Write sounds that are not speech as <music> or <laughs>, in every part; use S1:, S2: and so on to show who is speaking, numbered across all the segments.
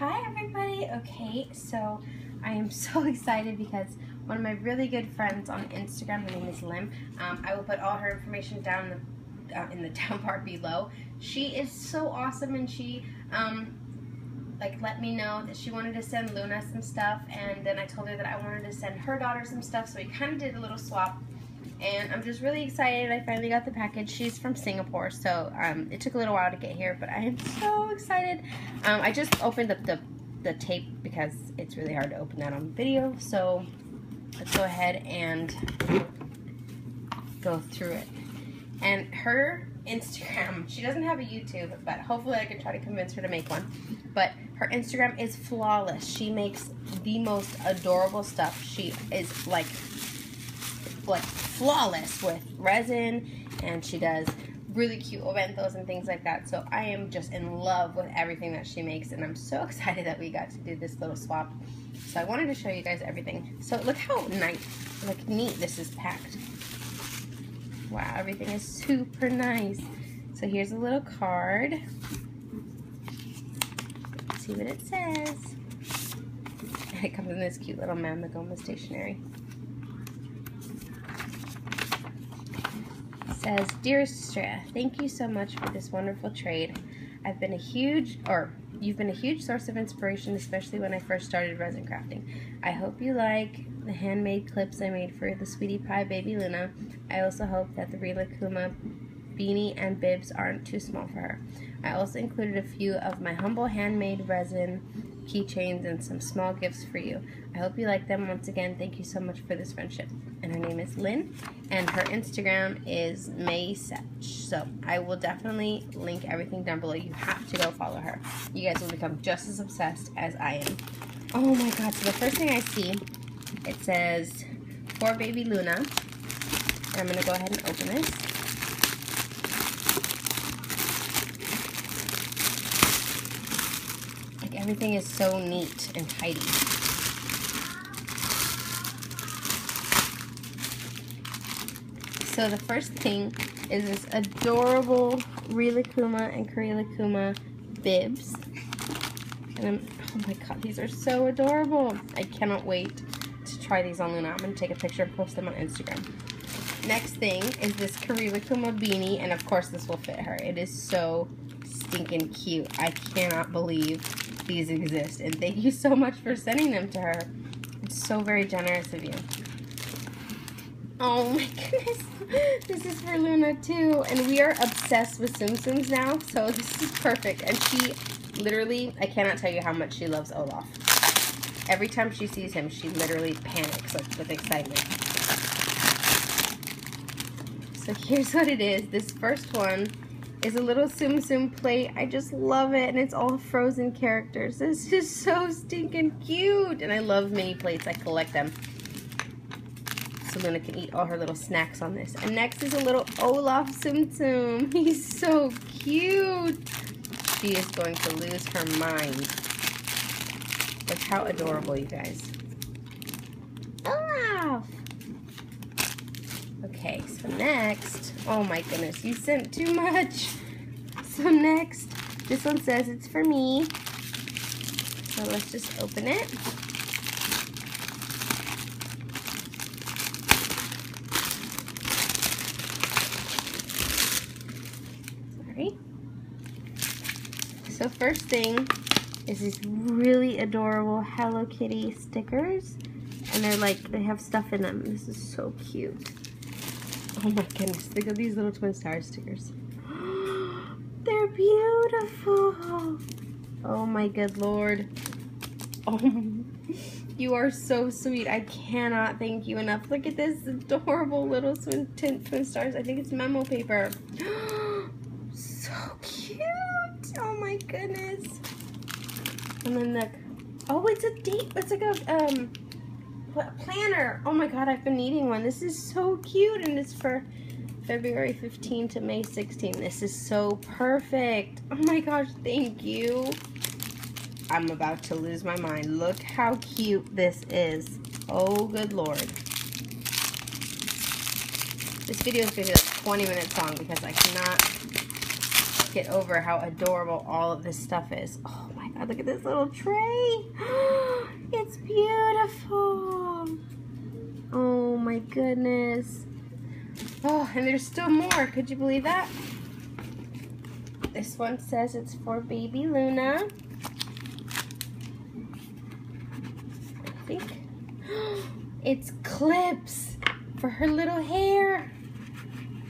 S1: Hi everybody. Okay, so I am <laughs> so excited because one of my really good friends on Instagram, her name is Lin. Um, I will put all her information down in the, uh, in the <laughs> down bar below. She is so awesome, and she um, like let me know that she wanted to send Luna some stuff, and then I told her that I wanted to send her daughter some stuff. So we kind of did a little swap and I'm just really excited. I finally got the package. She's from Singapore, so um, it took a little while to get here, but I am so excited. Um, I just opened up the, the tape because it's really hard to open that on video, so let's go ahead and go through it. And her Instagram, she doesn't have a YouTube, but hopefully I can try to convince her to make one. But her Instagram is flawless. She makes the most adorable stuff. She is like like flawless with resin and she does really cute oventos and things like that. So I am just in love with everything that she makes and I'm so <laughs> excited that we got to do this little swap. So I wanted to show you guys everything. So look how nice, like neat this is packed. Wow, everything is super nice. So here's a little card. Let's see what it says. <laughs> It comes in this cute little Mamegoma stationery. Says, Dearest Estrella, thank you so much for this wonderful trade. I've been a huge, or you've been a huge source of inspiration, especially when I first started resin crafting. I hope you like the handmade clips I made for the Sweetie Pie Baby Luna. I also hope that the Rilakkuma beanie and bibs aren't too small for her. I also included a few of my humble handmade resin keychains, and some small gifts for you. I hope you like them. Once again, thank you so much for this friendship. And her name is Lin, and her Instagram is May So I will definitely link everything down below. You have to go follow her. You guys will become just as obsessed as I am. Oh my god, so the first thing I see, it says, For Baby Luna. I'm going to go ahead and open this. Everything is so neat and tidy. So the first thing is this adorable Rilakkuma and Korilakkuma bibs. And I'm, oh my god, these are so adorable. I cannot wait to try these on Luna. I'm going to take a picture and post them on Instagram. Next thing is this Korilakkuma beanie, and of course this will fit her. It is so stinking cute. I cannot believe these exist. And thank you so much for sending them to her. It's so very generous of you. Oh my <laughs> goodness. This is for Luna too. And we are obsessed with Simpsons now. So this is perfect. And she literally, I cannot tell you how much she loves Olaf. Every time she sees him, she literally panics like, with excitement. So here's what it is. This first one is a little Tsum Tsum plate. I just love it, and it's all frozen characters. This is so stinking cute, and I love mini plates. I collect them. So Luna can eat all her little snacks on this. And next is a little Olaf Tsum Tsum. <laughs> He's so cute. She is going to lose her mind. Look how adorable, you guys. Olaf! Okay, so next, oh my goodness, you sent too much. So next, this one says it's for me. So let's just open it. Sorry. So first thing is these really adorable Hello Kitty stickers. And they're like, they have stuff in them. This is so cute. Oh my goodness, look at these little twin star stickers. <gasps> They're beautiful. Oh my good lord. Oh, <laughs> you are so sweet. I cannot thank you enough. Look at this adorable little twin, twin, twin stars. I think it's memo paper. <gasps> so cute. Oh my goodness. And then the, oh, it's a date. It's like a, um, planner. Oh my god, I've been needing one. This is so cute and it's for February 15 to May 16. This is so perfect. Oh my gosh, thank you. I'm about to lose my mind. Look how cute this is. Oh, good lord. This video is going to be like 20 minutes long because I cannot get over how adorable all of this stuff is. Oh my god, look at this little tray. <gasps> It's beautiful. My goodness. Oh, and there's still more. Could you believe that? This one says it's for baby Luna. I think. <gasps> It's clips for her little hair.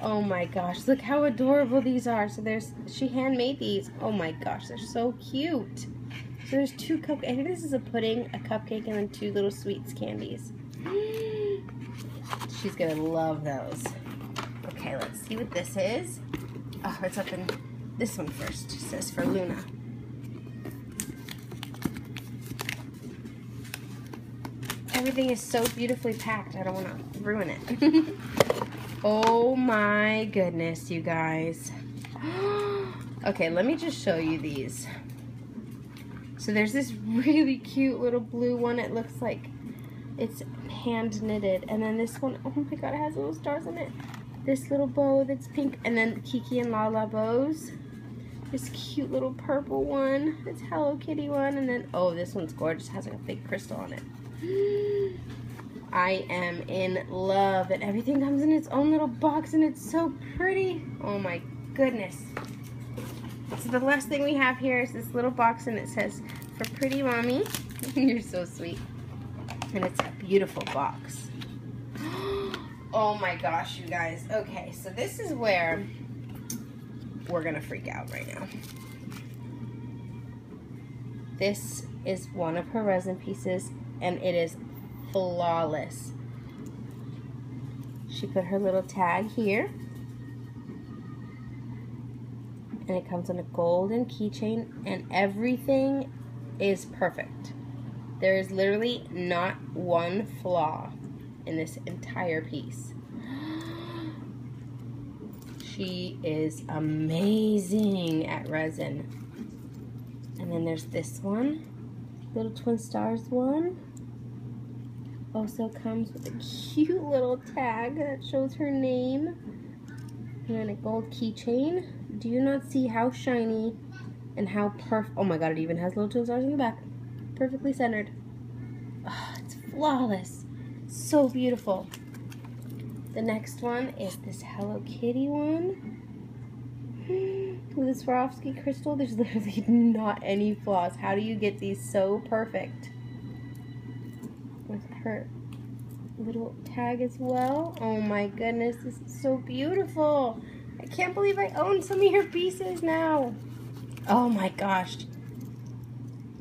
S1: Oh my gosh, look how adorable these are. So there's, she handmade these. Oh my gosh, they're so cute. So there's two cup. I think this is a pudding, a cupcake, and then two little sweets candies. <gasps> She's gonna love those. Okay, let's see what this is. Oh, it's up in this one first. It says for Luna. Everything is so beautifully packed. I don't want to ruin it. <laughs> oh my goodness, you guys. <gasps> okay, let me just show you these. So there's this <laughs> really cute little blue one. It looks like it's hand knitted. And then this one, oh my god, it has little stars in it. This little bow that's pink. And then Kiki and Lala bows. This cute little purple one. This Hello Kitty one. And then, oh, this one's gorgeous. It has like a big crystal on it. I am in love. And everything comes in its own little box and it's so pretty. Oh my goodness. So the last thing we have here is this little box and it says, for pretty mommy. <laughs> You're so sweet. And it's a beautiful box. <gasps> Oh my gosh, you guys. Okay, so this is where we're gonna freak out right now. This is one of her resin pieces and it is flawless. She put her little tag here and it comes on a golden keychain and everything is perfect. There is literally not one flaw in this entire piece. <gasps> She is amazing at resin. And then there's this one, little twin stars one. Also comes with a cute little tag that shows her name. And a gold keychain. Do you not see how shiny and how perfect? Oh my god, it even has little twin stars in the back. Perfectly centered. Oh, it's flawless. So beautiful. The next one is this Hello Kitty one. Hmm, with this Swarovski crystal, there's <laughs> literally not any flaws. How do you get these so perfect? With her little tag as well. Oh my goodness, this is so beautiful. I can't believe I own some of your pieces now. Oh my gosh.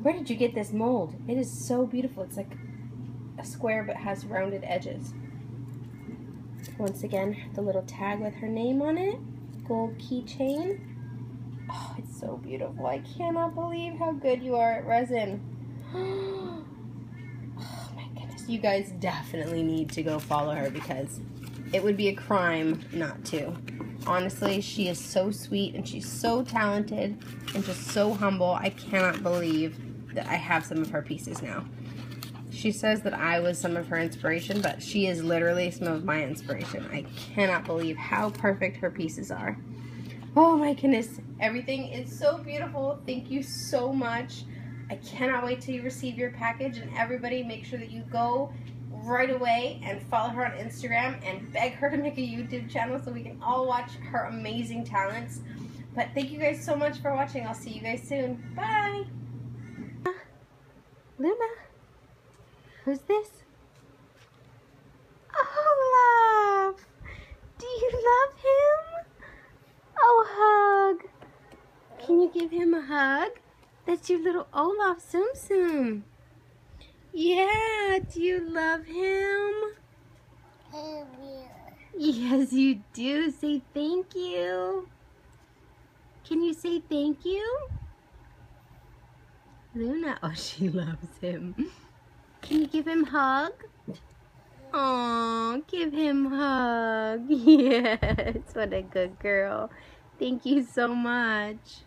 S1: Where did you get this mold? It is so beautiful. It's like a square but has rounded edges. Once again, the little tag with her name on it. Gold keychain. Oh, it's so beautiful. I cannot believe how good you are at resin. <gasps> Oh my goodness. You guys definitely need to go follow her because it would be a crime not to. Honestly, she is so sweet and she's so talented and just so humble. I cannot believe I have some of her pieces now. She says that I was some of her inspiration, but she is literally some of my inspiration. I cannot believe how perfect her pieces are. Oh my goodness, everything is so beautiful. Thank you so much. I cannot wait till you receive your package and everybody make sure that you go right away and follow her on Instagram and beg her to make a YouTube channel so we can all watch her amazing talents. But thank you guys so much for watching. I'll see you guys soon. Bye. Luna. Who's this? Oh, love. Do you love him? Oh, hug. Can you give him a hug? That's your little Olaf Tsum. Yeah, do you love him? Yes, you do. Say thank you. Can you say thank you? Luna, <laughs> oh, she loves him. Can you give him hug? Oh, give him hug. <laughs> Yes, what a good girl. Thank you so much.